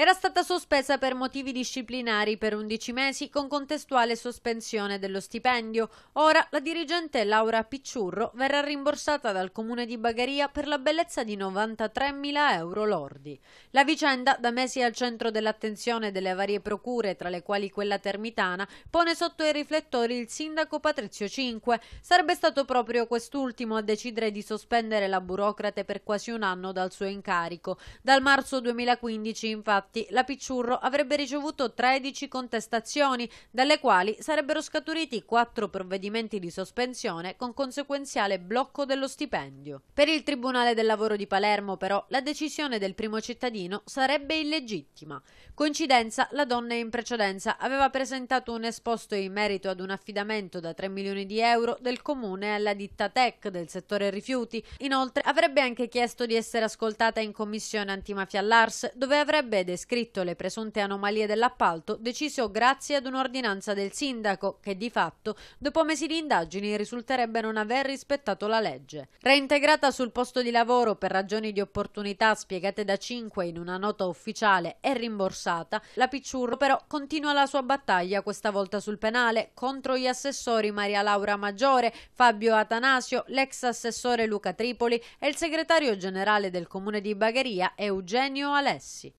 Era stata sospesa per motivi disciplinari per 11 mesi con contestuale sospensione dello stipendio. Ora la dirigente Laura Picciurro verrà rimborsata dal comune di Bagheria per la bellezza di 93.000 euro lordi. La vicenda, da mesi al centro dell'attenzione delle varie procure, tra le quali quella termitana, pone sotto i riflettori il sindaco Patrizio Cinque. Sarebbe stato proprio quest'ultimo a decidere di sospendere la burocrate per quasi un anno dal suo incarico. Dal marzo 2015, infatti, Infatti, la Picciurro avrebbe ricevuto 13 contestazioni, dalle quali sarebbero scaturiti 4 provvedimenti di sospensione con conseguenziale blocco dello stipendio. Per il Tribunale del Lavoro di Palermo, però, la decisione del primo cittadino sarebbe illegittima. Coincidenza, la donna in precedenza aveva presentato un esposto in merito ad un affidamento da 3 milioni di euro del comune alla ditta Tech del settore rifiuti. Inoltre, avrebbe anche chiesto di essere ascoltata in commissione antimafia all'Ars, dove avrebbe descritto le presunte anomalie dell'appalto, deciso grazie ad un'ordinanza del sindaco che di fatto, dopo mesi di indagini, risulterebbe non aver rispettato la legge. Reintegrata sul posto di lavoro per ragioni di opportunità spiegate da 5 in una nota ufficiale e rimborsata, la Picciurro però continua la sua battaglia, questa volta sul penale, contro gli assessori Maria Laura Maggiore, Fabio Atanasio, l'ex assessore Luca Tripoli e il segretario generale del comune di Bagheria Eugenio Alessi.